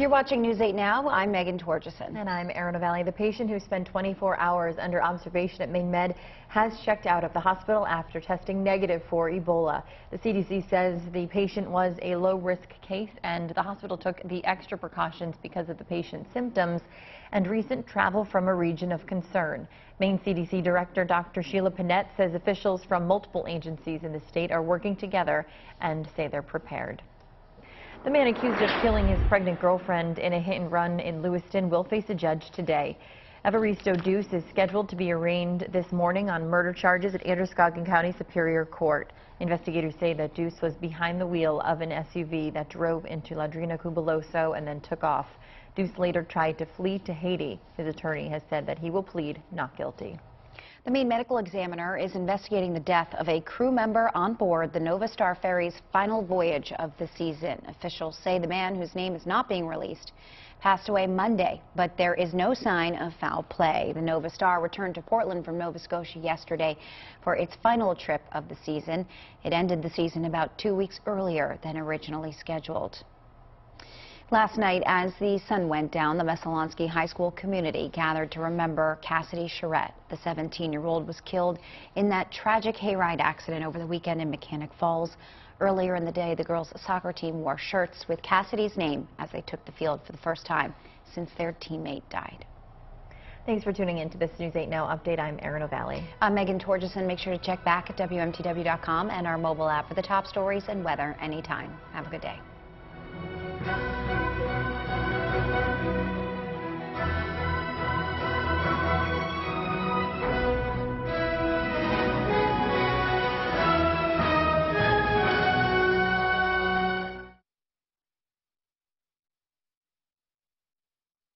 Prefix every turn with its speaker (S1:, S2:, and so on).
S1: You're watching News 8 Now. I'm Meghan Torjussen.
S2: And I'm Erin Ovalle. The patient who spent 24 hours under observation at Maine Med has checked out of the hospital after testing negative for Ebola. The CDC says the patient was a low-risk case and the hospital took the extra precautions because of the patient's symptoms and recent travel from a region of concern. Maine CDC Director Dr. Sheila Pinette says officials from multiple agencies in the state are working together and say they're prepared. The man accused of killing his pregnant girlfriend in a hit and run in Lewiston will face a judge today. Evaristo Deuce is scheduled to be arraigned this morning on murder charges at Androscoggin County Superior Court. Investigators say that Deuce was behind the wheel of an SUV that drove into Ladrina Cubuloso and then took off. Deuce later tried to flee to Haiti. His attorney has said that he will plead not guilty.
S1: The Maine Medical Examiner is investigating the death of a crew member on board the Nova Star Ferry's final voyage of the season. Officials say the man, whose name is not being released, passed away Monday, but there is no sign of foul play. The Nova Star returned to Portland from Nova Scotia yesterday for its final trip of the season. It ended the season about two weeks earlier than originally scheduled. Last night, as the sun went down, the Messalonskee High School community gathered to remember Cassidy Charette. The 17-year-old was killed in that tragic hayride accident over the weekend in Mechanic Falls. Earlier in the day, the girls' soccer team wore shirts with Cassidy's name as they took the field for the first time since their teammate died.
S2: Thanks for tuning in to this News 8 Now update. I'm Erin Ovalle.
S1: I'm Meghan Torjussen. Make sure to check back at WMTW.com and our mobile app for the top stories and weather anytime. Have a good day. Música